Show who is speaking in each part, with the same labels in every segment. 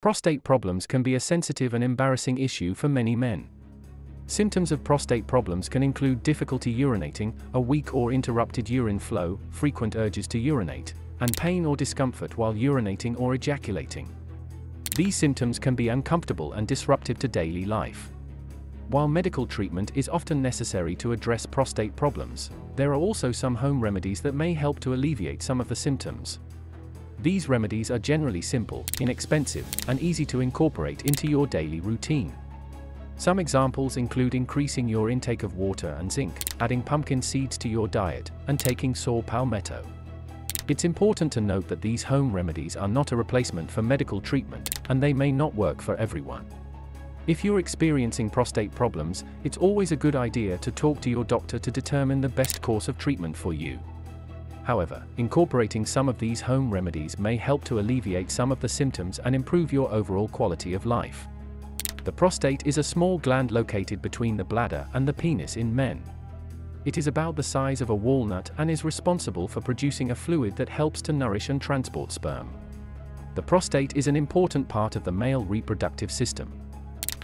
Speaker 1: Prostate problems can be a sensitive and embarrassing issue for many men. Symptoms of prostate problems can include difficulty urinating, a weak or interrupted urine flow, frequent urges to urinate, and pain or discomfort while urinating or ejaculating. These symptoms can be uncomfortable and disruptive to daily life. While medical treatment is often necessary to address prostate problems, there are also some home remedies that may help to alleviate some of the symptoms. These remedies are generally simple, inexpensive, and easy to incorporate into your daily routine. Some examples include increasing your intake of water and zinc, adding pumpkin seeds to your diet, and taking saw palmetto. It's important to note that these home remedies are not a replacement for medical treatment, and they may not work for everyone. If you're experiencing prostate problems, it's always a good idea to talk to your doctor to determine the best course of treatment for you. However, incorporating some of these home remedies may help to alleviate some of the symptoms and improve your overall quality of life. The prostate is a small gland located between the bladder and the penis in men. It is about the size of a walnut and is responsible for producing a fluid that helps to nourish and transport sperm. The prostate is an important part of the male reproductive system.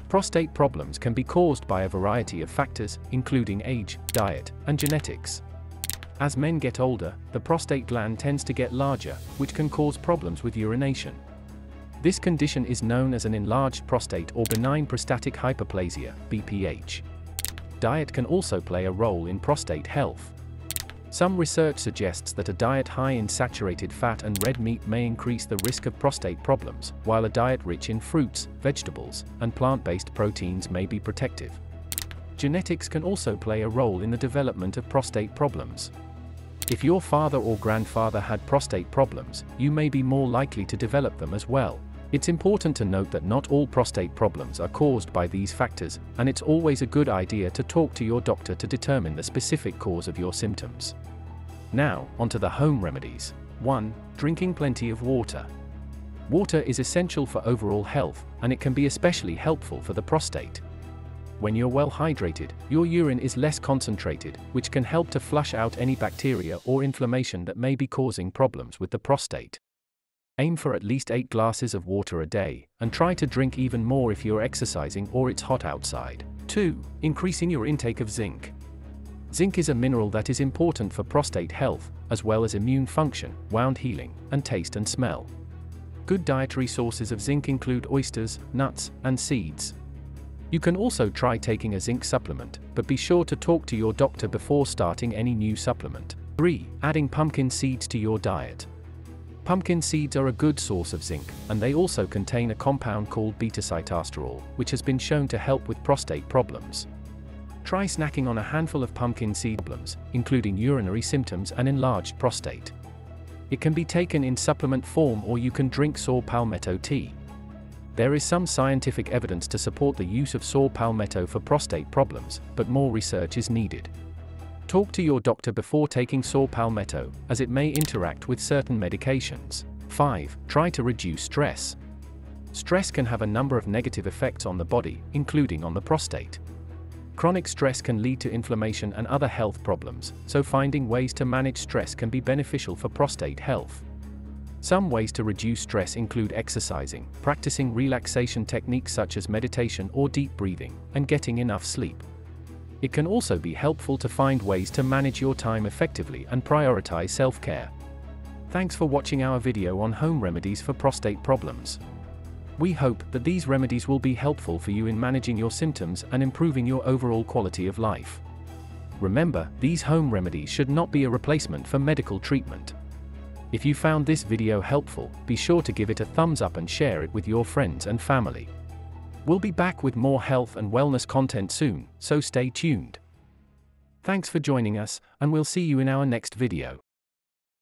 Speaker 1: Prostate problems can be caused by a variety of factors, including age, diet, and genetics. As men get older, the prostate gland tends to get larger, which can cause problems with urination. This condition is known as an enlarged prostate or benign prostatic hyperplasia, BPH. Diet can also play a role in prostate health. Some research suggests that a diet high in saturated fat and red meat may increase the risk of prostate problems, while a diet rich in fruits, vegetables, and plant-based proteins may be protective. Genetics can also play a role in the development of prostate problems. If your father or grandfather had prostate problems, you may be more likely to develop them as well. It's important to note that not all prostate problems are caused by these factors, and it's always a good idea to talk to your doctor to determine the specific cause of your symptoms. Now, onto the home remedies. 1. Drinking plenty of water. Water is essential for overall health, and it can be especially helpful for the prostate. When you're well hydrated, your urine is less concentrated, which can help to flush out any bacteria or inflammation that may be causing problems with the prostate. Aim for at least 8 glasses of water a day, and try to drink even more if you're exercising or it's hot outside. 2. Increasing your intake of zinc. Zinc is a mineral that is important for prostate health, as well as immune function, wound healing, and taste and smell. Good dietary sources of zinc include oysters, nuts, and seeds. You can also try taking a zinc supplement, but be sure to talk to your doctor before starting any new supplement. 3. Adding pumpkin seeds to your diet. Pumpkin seeds are a good source of zinc, and they also contain a compound called beta-sitosterol, which has been shown to help with prostate problems. Try snacking on a handful of pumpkin seed problems, including urinary symptoms and enlarged prostate. It can be taken in supplement form or you can drink saw palmetto tea. There is some scientific evidence to support the use of saw palmetto for prostate problems, but more research is needed. Talk to your doctor before taking saw palmetto, as it may interact with certain medications. 5. Try to reduce stress. Stress can have a number of negative effects on the body, including on the prostate. Chronic stress can lead to inflammation and other health problems, so finding ways to manage stress can be beneficial for prostate health. Some ways to reduce stress include exercising, practicing relaxation techniques such as meditation or deep breathing, and getting enough sleep. It can also be helpful to find ways to manage your time effectively and prioritize self-care. Thanks for watching our video on home remedies for prostate problems. We hope that these remedies will be helpful for you in managing your symptoms and improving your overall quality of life. Remember, these home remedies should not be a replacement for medical treatment. If you found this video helpful, be sure to give it a thumbs up and share it with your friends and family. We'll be back with more health and wellness content soon, so stay tuned. Thanks for joining us, and we'll see you in our next video.